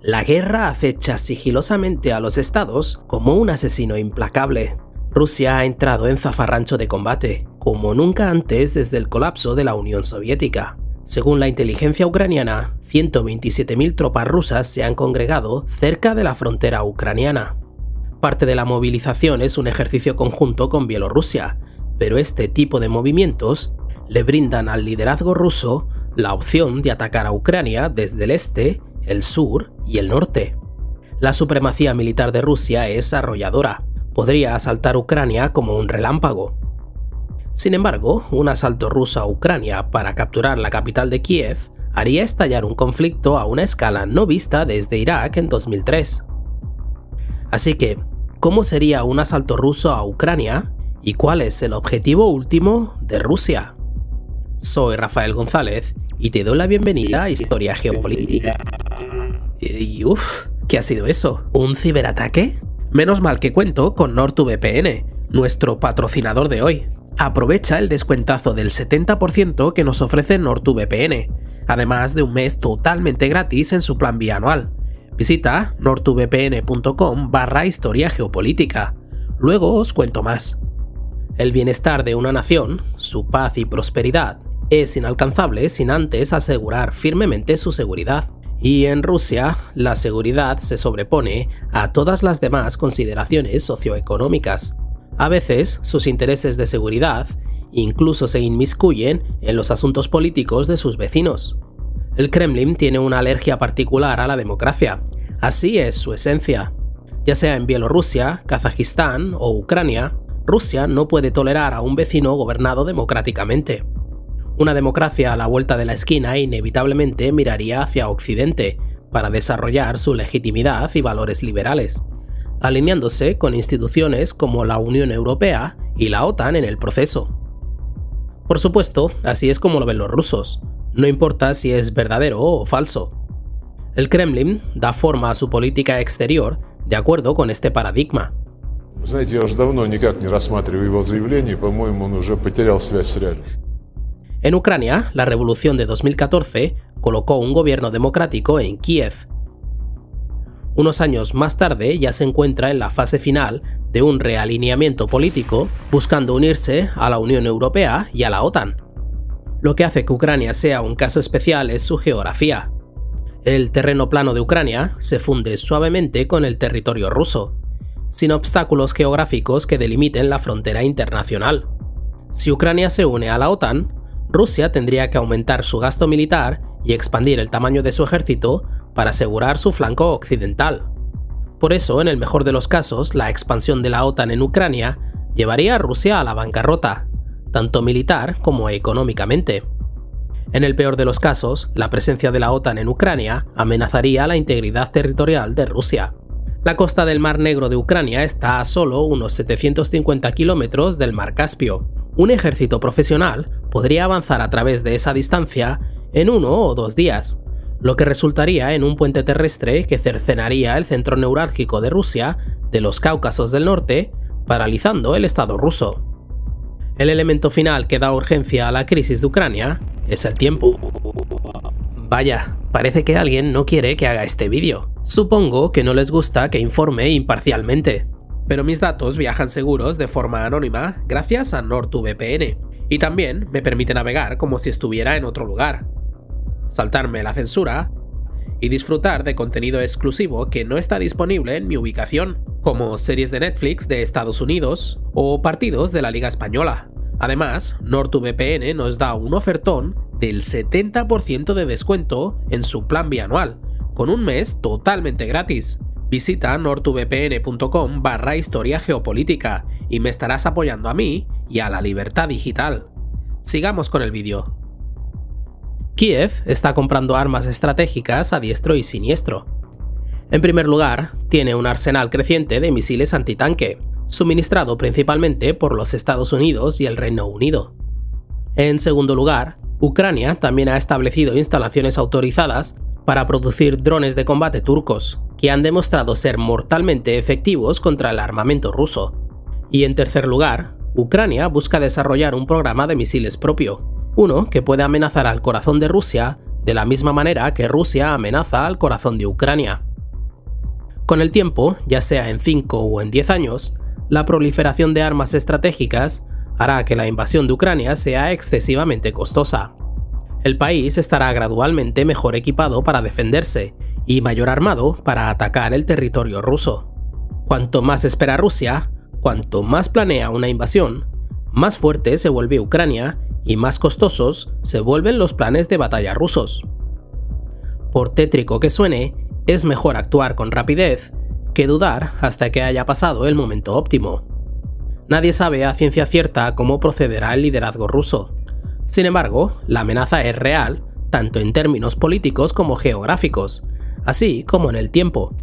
La guerra acecha sigilosamente a los estados como un asesino implacable. Rusia ha entrado en zafarrancho de combate, como nunca antes desde el colapso de la Unión Soviética. Según la inteligencia ucraniana, 127.000 tropas rusas se han congregado cerca de la frontera ucraniana. Parte de la movilización es un ejercicio conjunto con Bielorrusia, pero este tipo de movimientos le brindan al liderazgo ruso la opción de atacar a Ucrania desde el este el sur y el norte. La supremacía militar de Rusia es arrolladora. Podría asaltar Ucrania como un relámpago. Sin embargo, un asalto ruso a Ucrania para capturar la capital de Kiev haría estallar un conflicto a una escala no vista desde Irak en 2003. Así que, ¿cómo sería un asalto ruso a Ucrania y cuál es el objetivo último de Rusia? Soy Rafael González y te doy la bienvenida a Historia Geopolítica. Y uff, ¿qué ha sido eso? ¿Un ciberataque? Menos mal que cuento con NordVPN, nuestro patrocinador de hoy. Aprovecha el descuentazo del 70% que nos ofrece NordVPN, además de un mes totalmente gratis en su plan bianual. Visita nordvpn.com barra historia geopolítica. Luego os cuento más. El bienestar de una nación, su paz y prosperidad, es inalcanzable sin antes asegurar firmemente su seguridad. Y en Rusia, la seguridad se sobrepone a todas las demás consideraciones socioeconómicas. A veces, sus intereses de seguridad incluso se inmiscuyen en los asuntos políticos de sus vecinos. El Kremlin tiene una alergia particular a la democracia. Así es su esencia. Ya sea en Bielorrusia, Kazajistán o Ucrania, Rusia no puede tolerar a un vecino gobernado democráticamente. Una democracia a la vuelta de la esquina inevitablemente miraría hacia Occidente para desarrollar su legitimidad y valores liberales, alineándose con instituciones como la Unión Europea y la OTAN en el proceso. Por supuesto, así es como lo ven los rusos, no importa si es verdadero o falso. El Kremlin da forma a su política exterior de acuerdo con este paradigma. En Ucrania, la revolución de 2014 colocó un gobierno democrático en Kiev. Unos años más tarde ya se encuentra en la fase final de un realineamiento político buscando unirse a la Unión Europea y a la OTAN. Lo que hace que Ucrania sea un caso especial es su geografía. El terreno plano de Ucrania se funde suavemente con el territorio ruso, sin obstáculos geográficos que delimiten la frontera internacional. Si Ucrania se une a la OTAN, Rusia tendría que aumentar su gasto militar y expandir el tamaño de su ejército para asegurar su flanco occidental. Por eso, en el mejor de los casos, la expansión de la OTAN en Ucrania llevaría a Rusia a la bancarrota, tanto militar como económicamente. En el peor de los casos, la presencia de la OTAN en Ucrania amenazaría la integridad territorial de Rusia. La costa del Mar Negro de Ucrania está a solo unos 750 kilómetros del Mar Caspio, un ejército profesional podría avanzar a través de esa distancia en uno o dos días, lo que resultaría en un puente terrestre que cercenaría el centro neurálgico de Rusia de los Cáucasos del Norte, paralizando el Estado ruso. El elemento final que da urgencia a la crisis de Ucrania es el tiempo. Vaya, parece que alguien no quiere que haga este vídeo. Supongo que no les gusta que informe imparcialmente pero mis datos viajan seguros de forma anónima gracias a NordVPN y también me permite navegar como si estuviera en otro lugar, saltarme la censura y disfrutar de contenido exclusivo que no está disponible en mi ubicación, como series de Netflix de Estados Unidos o partidos de la Liga Española. Además, NordVPN nos da un ofertón del 70% de descuento en su plan bianual, con un mes totalmente gratis. Visita nordvpn.com barra historia geopolítica y me estarás apoyando a mí y a la libertad digital. Sigamos con el vídeo. Kiev está comprando armas estratégicas a diestro y siniestro. En primer lugar, tiene un arsenal creciente de misiles antitanque, suministrado principalmente por los Estados Unidos y el Reino Unido. En segundo lugar, Ucrania también ha establecido instalaciones autorizadas para producir drones de combate turcos, que han demostrado ser mortalmente efectivos contra el armamento ruso. Y en tercer lugar, Ucrania busca desarrollar un programa de misiles propio, uno que puede amenazar al corazón de Rusia de la misma manera que Rusia amenaza al corazón de Ucrania. Con el tiempo, ya sea en 5 o en 10 años, la proliferación de armas estratégicas hará que la invasión de Ucrania sea excesivamente costosa. El país estará gradualmente mejor equipado para defenderse y mayor armado para atacar el territorio ruso. Cuanto más espera Rusia, cuanto más planea una invasión, más fuerte se vuelve Ucrania y más costosos se vuelven los planes de batalla rusos. Por tétrico que suene, es mejor actuar con rapidez que dudar hasta que haya pasado el momento óptimo. Nadie sabe a ciencia cierta cómo procederá el liderazgo ruso. Sin embargo, la amenaza es real, tanto en términos políticos como geográficos, así como en el tiempo.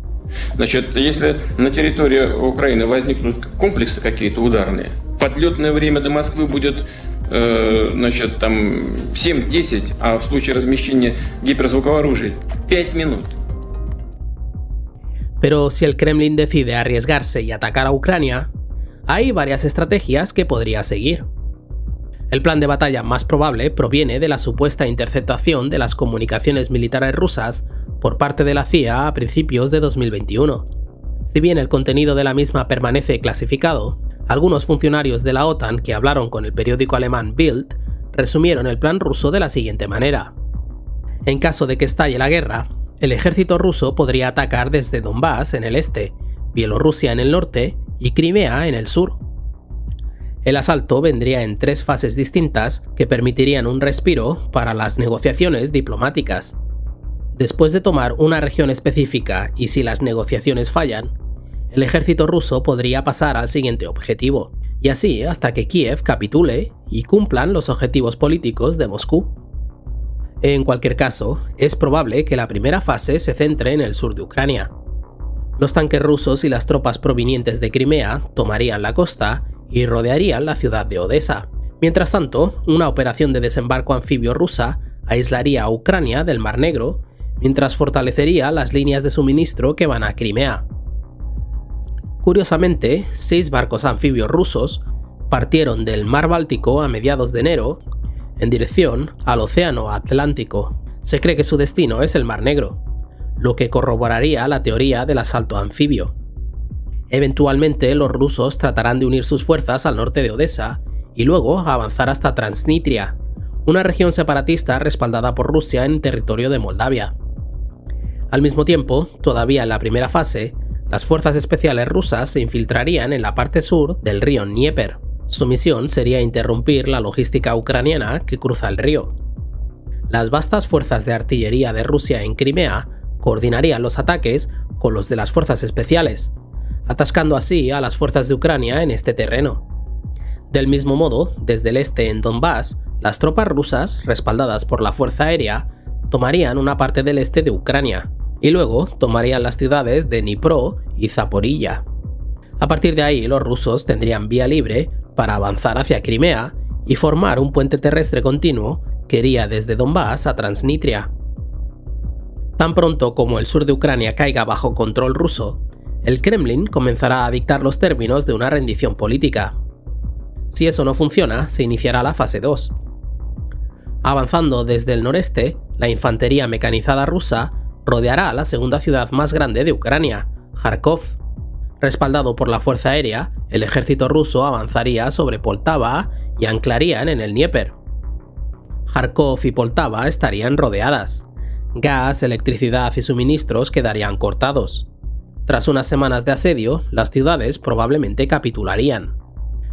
Значит, если на территории Украины возникнут комплексы какие-то ударные, подлетное время до Москвы будет э, значит, там 7-10, а в случае размещения гиперзвукового оружия 5 минут. Pero si el Kremlin decide arriesgarse y atacar a Ucrania, hay varias estrategias que podría seguir. El plan de batalla más probable proviene de la supuesta interceptación de las comunicaciones militares rusas por parte de la CIA a principios de 2021. Si bien el contenido de la misma permanece clasificado, algunos funcionarios de la OTAN que hablaron con el periódico alemán Bild resumieron el plan ruso de la siguiente manera. En caso de que estalle la guerra, el ejército ruso podría atacar desde Donbass en el este, Bielorrusia en el norte y Crimea en el sur. El asalto vendría en tres fases distintas que permitirían un respiro para las negociaciones diplomáticas. Después de tomar una región específica y si las negociaciones fallan, el ejército ruso podría pasar al siguiente objetivo, y así hasta que Kiev capitule y cumplan los objetivos políticos de Moscú. En cualquier caso, es probable que la primera fase se centre en el sur de Ucrania. Los tanques rusos y las tropas provenientes de Crimea tomarían la costa y rodearían la ciudad de Odessa. Mientras tanto, una operación de desembarco anfibio rusa aislaría a Ucrania del Mar Negro, mientras fortalecería las líneas de suministro que van a Crimea. Curiosamente, seis barcos anfibios rusos partieron del Mar Báltico a mediados de enero en dirección al Océano Atlántico. Se cree que su destino es el Mar Negro, lo que corroboraría la teoría del asalto anfibio. Eventualmente los rusos tratarán de unir sus fuerzas al norte de Odessa y luego avanzar hasta Transnistria, una región separatista respaldada por Rusia en territorio de Moldavia. Al mismo tiempo, todavía en la primera fase, las fuerzas especiales rusas se infiltrarían en la parte sur del río Dnieper. Su misión sería interrumpir la logística ucraniana que cruza el río. Las vastas fuerzas de artillería de Rusia en Crimea coordinarían los ataques con los de las fuerzas especiales, atascando así a las fuerzas de Ucrania en este terreno. Del mismo modo, desde el este en Donbass, las tropas rusas, respaldadas por la Fuerza Aérea, tomarían una parte del este de Ucrania, y luego tomarían las ciudades de Dnipro y Zaporilla. A partir de ahí, los rusos tendrían vía libre para avanzar hacia Crimea y formar un puente terrestre continuo que iría desde Donbass a Transnistria. Tan pronto como el sur de Ucrania caiga bajo control ruso, el Kremlin comenzará a dictar los términos de una rendición política. Si eso no funciona, se iniciará la fase 2. Avanzando desde el noreste, la infantería mecanizada rusa rodeará la segunda ciudad más grande de Ucrania, Kharkov. Respaldado por la Fuerza Aérea, el ejército ruso avanzaría sobre Poltava y anclarían en el Dnieper. Kharkov y Poltava estarían rodeadas. Gas, electricidad y suministros quedarían cortados. Tras unas semanas de asedio, las ciudades probablemente capitularían.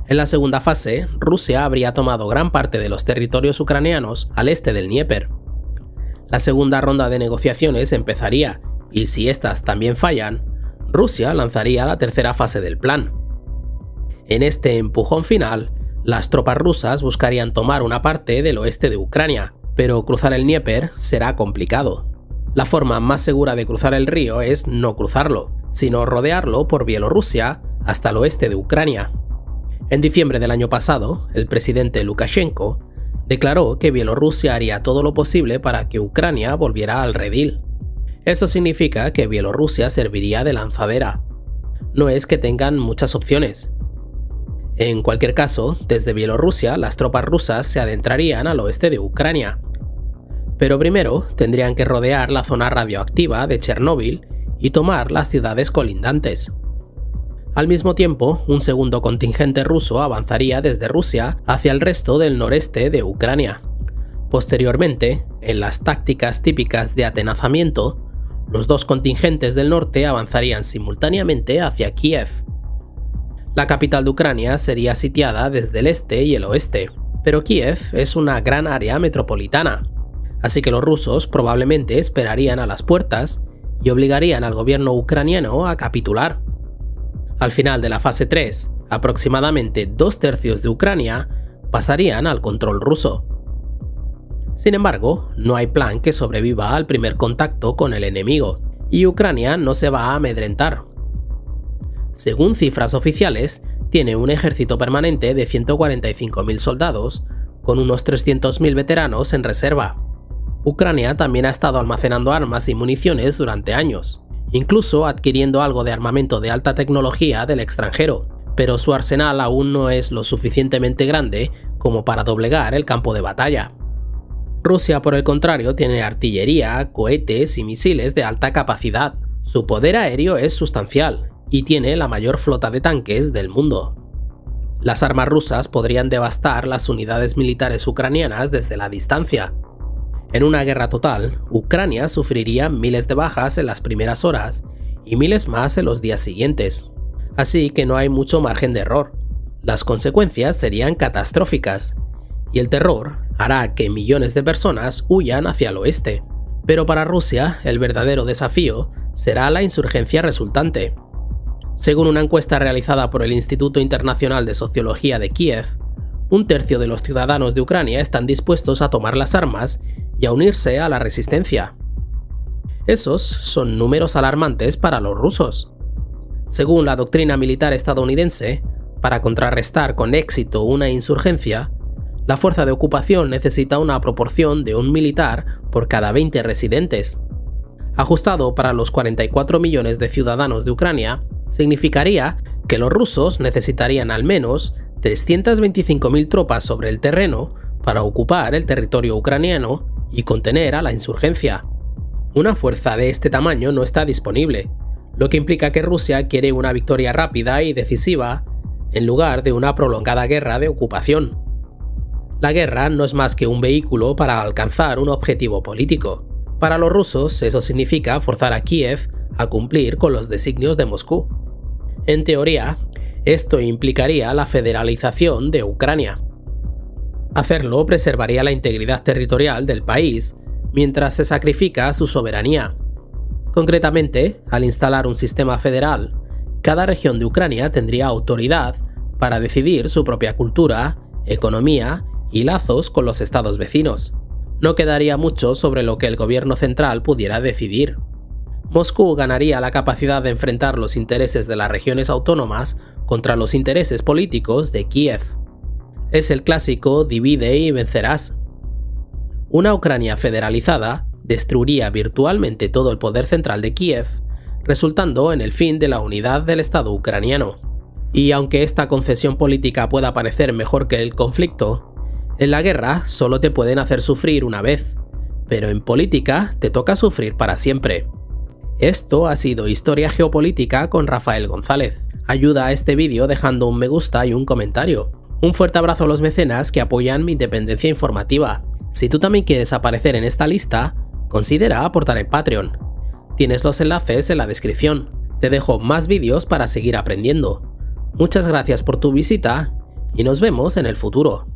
En la segunda fase, Rusia habría tomado gran parte de los territorios ucranianos al este del Dnieper. La segunda ronda de negociaciones empezaría, y si estas también fallan, Rusia lanzaría la tercera fase del plan. En este empujón final, las tropas rusas buscarían tomar una parte del oeste de Ucrania, pero cruzar el Dnieper será complicado. La forma más segura de cruzar el río es no cruzarlo, sino rodearlo por Bielorrusia hasta el oeste de Ucrania. En diciembre del año pasado, el presidente Lukashenko declaró que Bielorrusia haría todo lo posible para que Ucrania volviera al redil. Eso significa que Bielorrusia serviría de lanzadera. No es que tengan muchas opciones. En cualquier caso, desde Bielorrusia las tropas rusas se adentrarían al oeste de Ucrania. Pero primero tendrían que rodear la zona radioactiva de Chernóbil y tomar las ciudades colindantes. Al mismo tiempo, un segundo contingente ruso avanzaría desde Rusia hacia el resto del noreste de Ucrania. Posteriormente, en las tácticas típicas de atenazamiento, los dos contingentes del norte avanzarían simultáneamente hacia Kiev. La capital de Ucrania sería sitiada desde el este y el oeste, pero Kiev es una gran área metropolitana, así que los rusos probablemente esperarían a las puertas y obligarían al gobierno ucraniano a capitular. Al final de la fase 3, aproximadamente dos tercios de Ucrania pasarían al control ruso. Sin embargo, no hay plan que sobreviva al primer contacto con el enemigo, y Ucrania no se va a amedrentar. Según cifras oficiales, tiene un ejército permanente de 145.000 soldados, con unos 300.000 veteranos en reserva. Ucrania también ha estado almacenando armas y municiones durante años, incluso adquiriendo algo de armamento de alta tecnología del extranjero, pero su arsenal aún no es lo suficientemente grande como para doblegar el campo de batalla. Rusia, por el contrario, tiene artillería, cohetes y misiles de alta capacidad. Su poder aéreo es sustancial y tiene la mayor flota de tanques del mundo. Las armas rusas podrían devastar las unidades militares ucranianas desde la distancia, en una guerra total, Ucrania sufriría miles de bajas en las primeras horas y miles más en los días siguientes. Así que no hay mucho margen de error. Las consecuencias serían catastróficas, y el terror hará que millones de personas huyan hacia el oeste. Pero para Rusia, el verdadero desafío será la insurgencia resultante. Según una encuesta realizada por el Instituto Internacional de Sociología de Kiev, un tercio de los ciudadanos de Ucrania están dispuestos a tomar las armas y a unirse a la resistencia. Esos son números alarmantes para los rusos. Según la doctrina militar estadounidense, para contrarrestar con éxito una insurgencia, la fuerza de ocupación necesita una proporción de un militar por cada 20 residentes. Ajustado para los 44 millones de ciudadanos de Ucrania, significaría que los rusos necesitarían al menos 325.000 tropas sobre el terreno para ocupar el territorio ucraniano y contener a la insurgencia. Una fuerza de este tamaño no está disponible, lo que implica que Rusia quiere una victoria rápida y decisiva en lugar de una prolongada guerra de ocupación. La guerra no es más que un vehículo para alcanzar un objetivo político. Para los rusos eso significa forzar a Kiev a cumplir con los designios de Moscú. En teoría, esto implicaría la federalización de Ucrania. Hacerlo preservaría la integridad territorial del país mientras se sacrifica su soberanía. Concretamente, al instalar un sistema federal, cada región de Ucrania tendría autoridad para decidir su propia cultura, economía y lazos con los estados vecinos. No quedaría mucho sobre lo que el gobierno central pudiera decidir. Moscú ganaría la capacidad de enfrentar los intereses de las regiones autónomas contra los intereses políticos de Kiev es el clásico divide y vencerás. Una Ucrania federalizada destruiría virtualmente todo el poder central de Kiev, resultando en el fin de la unidad del Estado ucraniano. Y aunque esta concesión política pueda parecer mejor que el conflicto, en la guerra solo te pueden hacer sufrir una vez, pero en política te toca sufrir para siempre. Esto ha sido Historia Geopolítica con Rafael González. Ayuda a este vídeo dejando un me gusta y un comentario. Un fuerte abrazo a los mecenas que apoyan mi independencia informativa. Si tú también quieres aparecer en esta lista, considera aportar en Patreon. Tienes los enlaces en la descripción. Te dejo más vídeos para seguir aprendiendo. Muchas gracias por tu visita y nos vemos en el futuro.